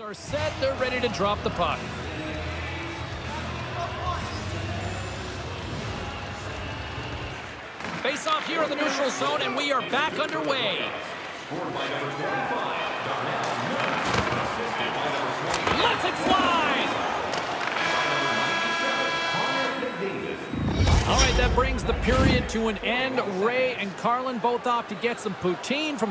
are set. They're ready to drop the puck. Face off here in the neutral zone, and we are back underway. Let's it fly! All right, that brings the period to an end. Ray and Carlin both off to get some poutine from the